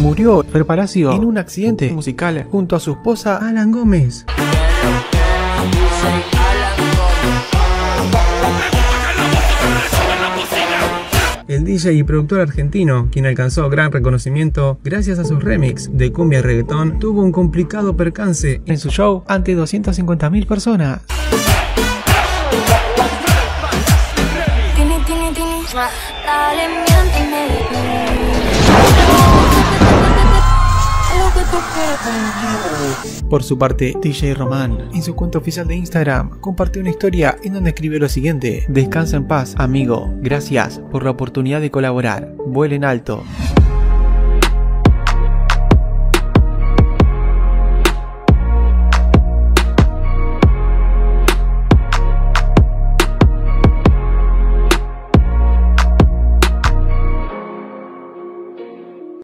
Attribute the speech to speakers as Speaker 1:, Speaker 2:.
Speaker 1: Murió Fer Palacio en un accidente musical junto a su esposa Alan Gómez. El DJ y productor argentino, quien alcanzó gran reconocimiento gracias a sus remix de cumbia y reggaetón, tuvo un complicado percance en su show ante 250.000 personas. Por su parte, DJ Román, en su cuenta oficial de Instagram, compartió una historia en donde escribió lo siguiente: Descansa en paz, amigo. Gracias por la oportunidad de colaborar. Vuelen alto.